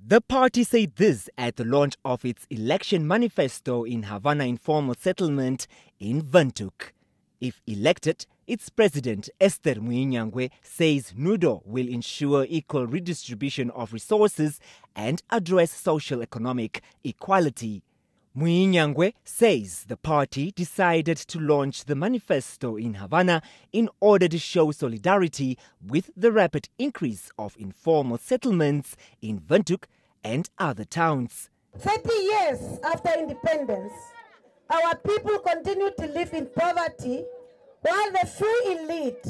The party said this at the launch of its election manifesto in Havana Informal Settlement in Windhoek. If elected, its president, Esther Muinjangue, says NUDO will ensure equal redistribution of resources and address social economic equality. Muinjangue says the party decided to launch the manifesto in Havana in order to show solidarity with the rapid increase of informal settlements in Windhoek and other towns. 30 years after independence, our people continue to live in poverty while the few elite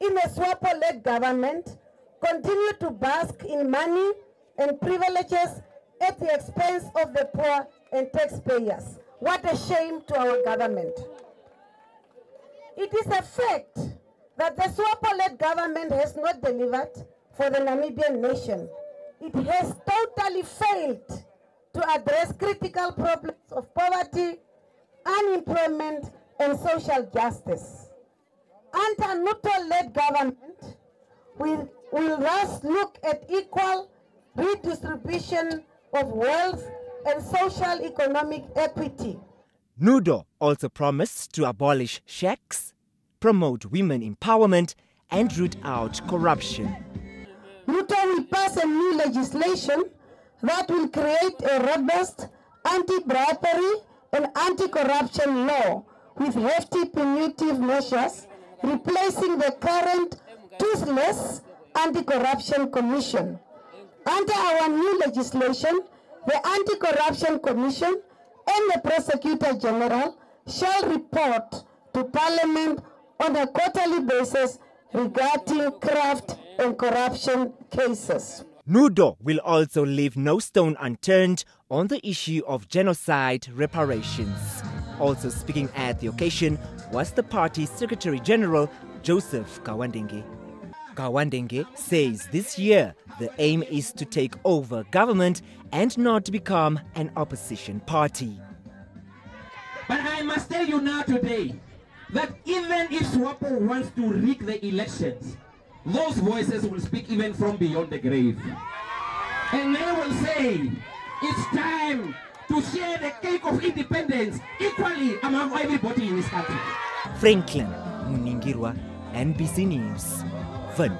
in the SWAPO-led government continue to bask in money and privileges at the expense of the poor and taxpayers. What a shame to our government. It is a fact that the SWAPO-led government has not delivered for the Namibian nation. It has totally failed to address critical problems of poverty, unemployment, and social justice. Under NUDO-led government, we will thus look at equal redistribution of wealth and social economic equity. NUDO also promised to abolish shacks, promote women empowerment, and root out corruption. NUDO will pass a new legislation that will create a robust anti-bribery and anti-corruption law with hefty punitive measures, replacing the current toothless anti-corruption commission. Under our new legislation, the Anti-Corruption Commission and the Prosecutor General shall report to Parliament on a quarterly basis regarding graft and corruption cases. NUDO will also leave no stone unturned on the issue of genocide reparations. Also speaking at the occasion was the party's Secretary General, Joseph Kauandenge. Kauandenge says this year the aim is to take over government and not become an opposition party. But I must tell you now today that even if SWAPO wants to rig the elections, those voices will speak even from beyond the grave. And they will say, it's time to share the cake of independence equally among everybody in this country. Franklin Muningirwa, NBC News, fun